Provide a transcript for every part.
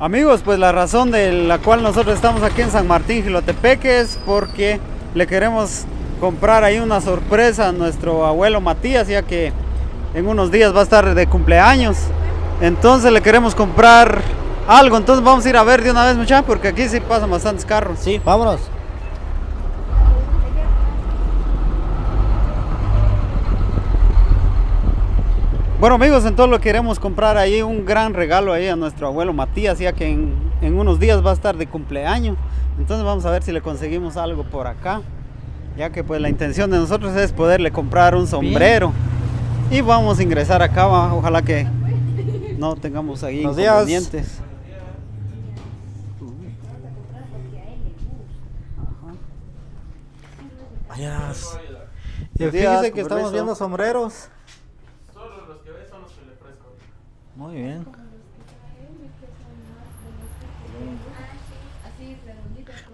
Amigos, pues la razón de la cual nosotros estamos aquí en San Martín, Gilotepeque, es porque le queremos comprar ahí una sorpresa a nuestro abuelo Matías, ya que en unos días va a estar de cumpleaños. Entonces le queremos comprar algo. Entonces vamos a ir a ver de una vez, muchachos, porque aquí sí pasan bastantes carros. Sí, vámonos. Bueno amigos, entonces lo queremos comprar ahí un gran regalo ahí a nuestro abuelo Matías, ya que en, en unos días va a estar de cumpleaños. Entonces vamos a ver si le conseguimos algo por acá. Ya que pues la intención de nosotros es poderle comprar un sombrero. Y vamos a ingresar acá, ojalá que no tengamos ahí Buenos inconvenientes. Buenos días, fíjese que estamos viendo sombreros. Solo los que ves son los que le ofrezco. Muy bien.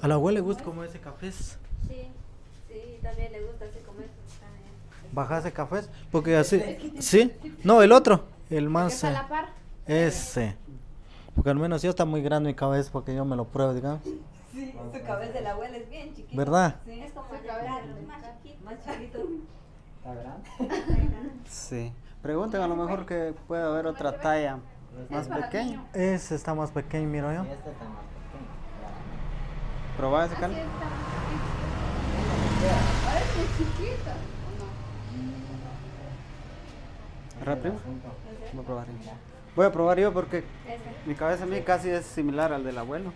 A la abuela le gusta como ese café. Sí, sí, también le gusta así comer. Baja ese café. Porque así. Sí. No, el otro. El más. Está a eh, la par. Ese. Porque al menos ya está muy grande mi cabeza para que yo me lo pruebe, digamos. Sí, su cabeza de la abuela es bien chiquita. ¿Verdad? Sí, Es como su cabeza más chiquito. Más chiquito. Sí. Pregunten a lo mejor que puede haber otra talla más pequeña. Ese está más pequeño, miro yo. Ese cal. está. Parece chiquito. ¿o no? ¿Verdad, primo? Voy a probar. yo. Voy a probar yo porque Ese. mi cabeza a mí casi es similar al del abuelo.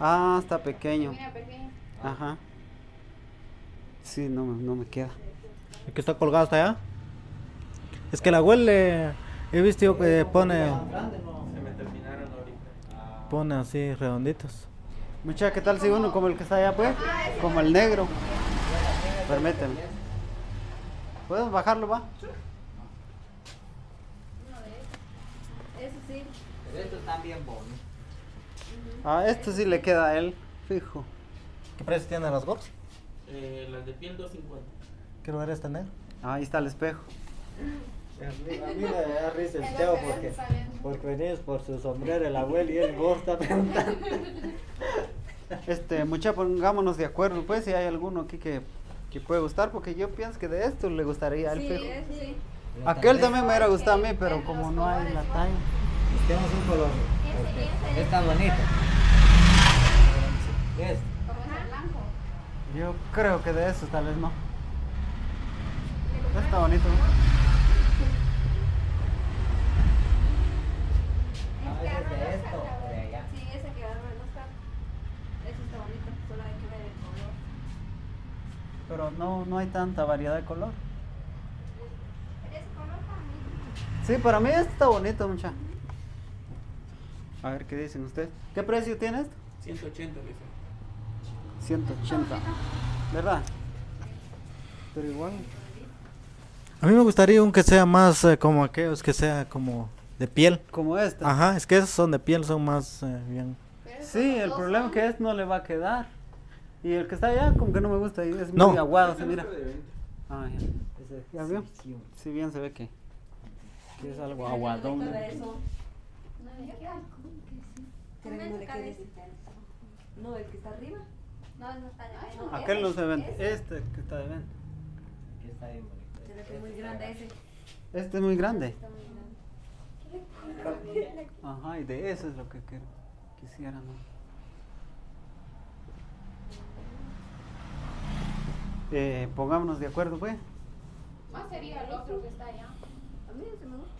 Ah, está pequeño. Mira, pequeño. Ajá. Sí, no, me- no me queda. El que está colgado hasta allá. Es que la abuela he visto que pone, Se me terminaron ahorita. pone así redonditos. Mucha, ¿qué tal si uno como el que está allá, pues? Como el negro. Permíteme. ¿Puedes bajarlo, va? Ese sí. Estos están bien bonitos. Ah, esto sí le queda a él, fijo. ¿Qué precio tienen las gorras? Eh, las de piel 250. Quiero ver este negro. Ah, ahí está el espejo. A mí, me da risa el Teo porque- porque venís por su sombrero el abuelo y está preguntando. Este, mucha, pongámonos de acuerdo, pues, si hay alguno aquí que, que puede gustar, porque yo pienso que de esto le gustaría al Sí, fijo. ese sí. Aquel también me hubiera gustado a mí, pero como no hay la talla. Tenemos un color. Bonito. Es. Como ese blanco. Yo creo que de esos tal vez no. Está bonito. ¿no? Ah, ese es de esto, de allá. Sí, ese que agarró el Oscar. Ese está bonito, solo hay que ver el color. Pero no, hay tanta variedad de color. Sí, para mí este está bonito, mucha. A ver qué dicen ustedes. ¿Qué precio tiene esto? 180 dice. 180. ¿Verdad? Pero igual. A mí me gustaría un que sea más eh, como aquellos que sea como de piel. Como esta. Ajá, es que esos son de piel, son más eh, bien. Sí, el problema son- que es no le va a quedar. Y el que está allá como que no me gusta, es No. muy aguado, se mira. De 20. Ah, ya. ¿Ya vio? sí, Sí, bien se ve que, que es algo aguadón. no le queda eso. No le queda. ¿Cómo que que el que está arriba. No, no está de ahí. no. Aquel no se vende. Este que está de venta. Aquí está bien bonito. Que muy grande ese. Este es muy grande. Grande. Ajá, y de eso es lo que, que- quisiera, ¿no? Eh, pongámonos de acuerdo, pues. Más sería el otro que está allá. A mí ese me gusta.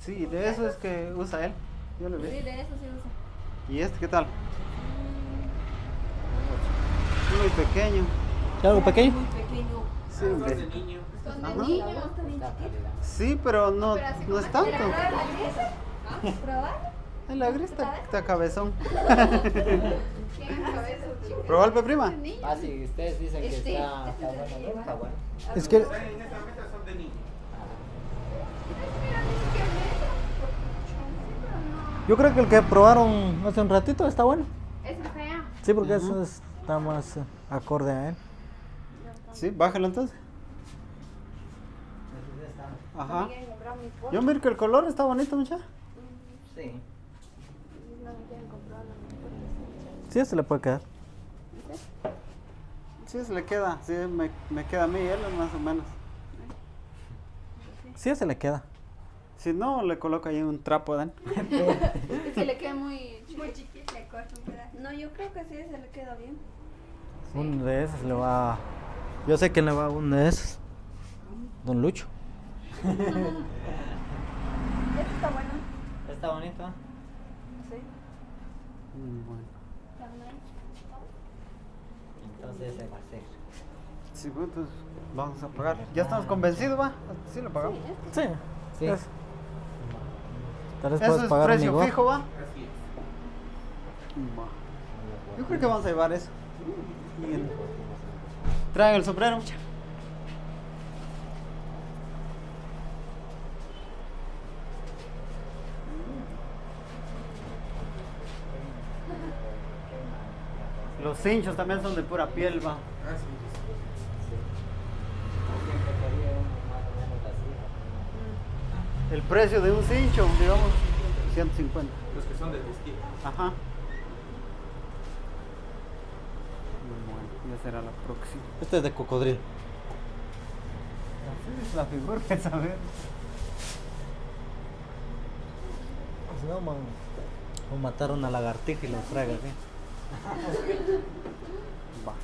Sí, de eso es que usa él. Yo lo Sí, vi. de eso sí usa. ¿Y este qué tal? Muy pequeño. ¿Algo pequeño? Muy pequeño. Sí, Son hombre. de niño. Son de bien chiquito. Sí, pero no, no es tanto. ¿Quieres El agri está, está cabezón. ¿Probarme, prima? Ah, sí, ustedes dicen que Este, está, está es bueno. Está bueno. Es que yo creo que el que probaron hace un ratito está bueno. Está allá. Sí, porque Ajá. eso es- está más eh, acorde a él. Sí, bájalo entonces. Ajá. Yo miro que el color está bonito, mucha. Sí. No me quieren comprar los pollos. Sí, se le puede quedar. Sí, se le queda. Sí, me, me queda a mí y él más o menos. Sí, se le queda. Si no, le coloco ahí un trapo, Dan. Es que le queda muy chiquito. Muy chiquito, le corto un pedazo. No, yo creo que sí se le queda bien. Uno de esos le va. Yo sé que le va a uno de esos. Don Lucho. Este está bueno. Está bonito. Sí. Mm, bueno. Entonces ese va a ser. Sí, pues entonces vamos a pagar. ¿Ya estamos convencidos, va? Sí, lo pagamos. Sí. Sí. Es- Tal vez Eso puedes es pagar precio igual. fijo, va. Así es. Va. Yo creo que vamos a llevar eso. Bien. Traen el sombrero, mucha. Los cinchos también son de pura piel, va. Ah, sí, sí. El precio de un cincho, digamos, 150. Los que son de vestir. Ajá. Bueno, ya será la próxima. Este es de cocodrilo. Así es la figura, esa ver. Si no, man, o matar una lagartija y lo traiga así. Va.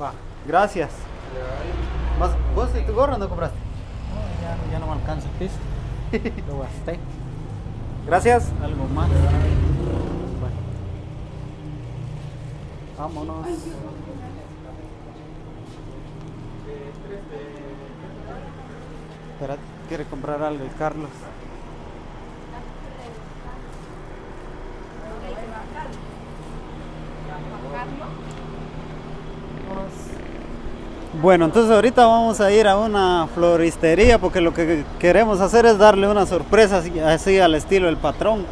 Va, gracias. ¿Vos tu gorra no compraste? No, ya, ya no me alcanza el piso. Lo gasté. Gracias. Algo más. Bueno. Vámonos. Espera, quiere comprar algo el Carlos. Bueno, entonces ahorita vamos a ir a una floristería porque lo que queremos hacer es darle una sorpresa así, así al estilo del patrón.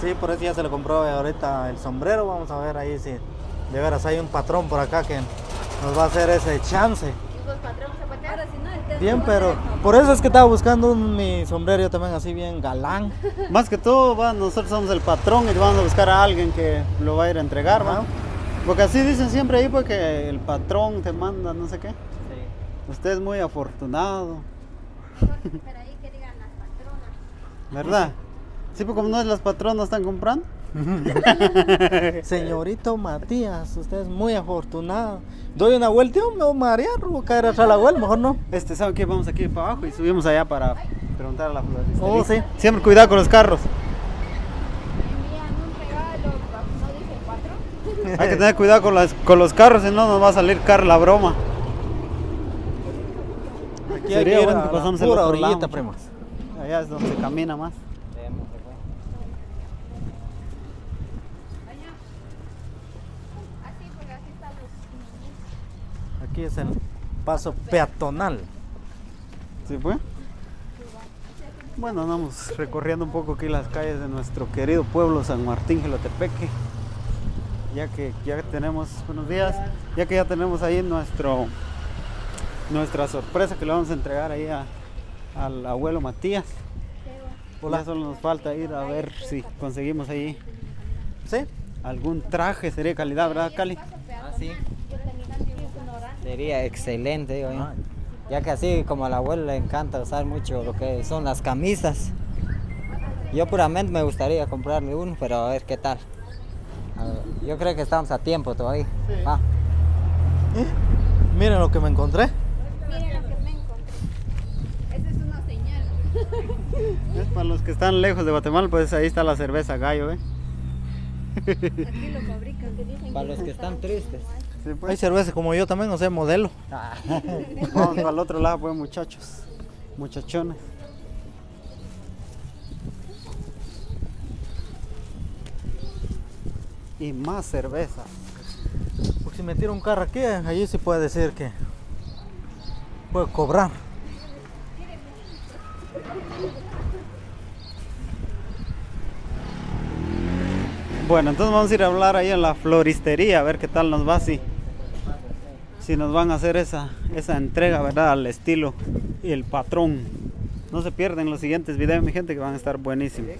Sí, por eso ya se le compró ahorita el sombrero. Vamos a ver ahí si de veras hay un patrón por acá que nos va a hacer ese chance. No, Bien, pero por eso es que estaba buscando un, mi sombrero yo también así bien galán. Más que todo, va, nosotros somos el patrón y vamos a buscar a alguien que lo va a ir a entregar, ¿va? Porque así dicen siempre ahí, porque el patrón te manda no sé qué. Sí. Usted es muy afortunado, Pero ahí que digan las patronas. ¿verdad? Sí, pues como no es las patronas están comprando. Señorito Matías, usted es muy afortunado. Doy una vuelta, me voy a marear, voy a caer atrás la vuelta, mejor no. Este, ¿saben qué? Vamos aquí para abajo y subimos allá para preguntar a la floristería. Oh, sí. Siempre cuidado con los carros. Envían un regalo, no dice el patrón. Hay que tener cuidado con, las, con los carros, si no nos va a salir cara la broma. Aquí Sería hay que ir bueno a que la pasamos el otro orillita. Allá es donde se camina más. Aquí es el paso peatonal. ¿Sí fue? Bueno, andamos recorriendo un poco aquí las calles de nuestro querido pueblo San Martín Gelotepeque. Ya que ya tenemos, buenos días, ya que ya tenemos ahí nuestro nuestra sorpresa que le vamos a entregar ahí a- al abuelo Matías. Ya solo nos falta ir a ver si conseguimos ahí ¿Sí? algún traje, sería calidad, ¿verdad, Cali? Ah, sí. Sería excelente, digo yo. Ah. Ya que así como al abuelo le encanta usar mucho lo que son las camisas. Yo puramente me gustaría comprarle uno, pero a ver qué tal. Yo creo que estamos a tiempo todavía. Va. Miren lo que me encontré. Miren lo que me encontré. Esa es una señal. Es para los que están lejos de Guatemala, pues ahí está la cerveza gallo, ¿eh? Aquí lo fabrican. Que dicen Para los que están tristes. Sí, Hay pues. cerveza como yo también, o sea, modelo. Vamos para el otro lado, pues, muchachos. Muchachones. Y más cerveza. Porque si me tiro un carro aquí, allí sí puede decir que puedo cobrar. Bueno, entonces vamos a ir a hablar ahí en la floristería a ver qué tal nos va si, si nos van a hacer esa, esa entrega, ¿verdad? Al estilo y el patrón. No se pierden los siguientes videos, mi gente, que van a estar buenísimos.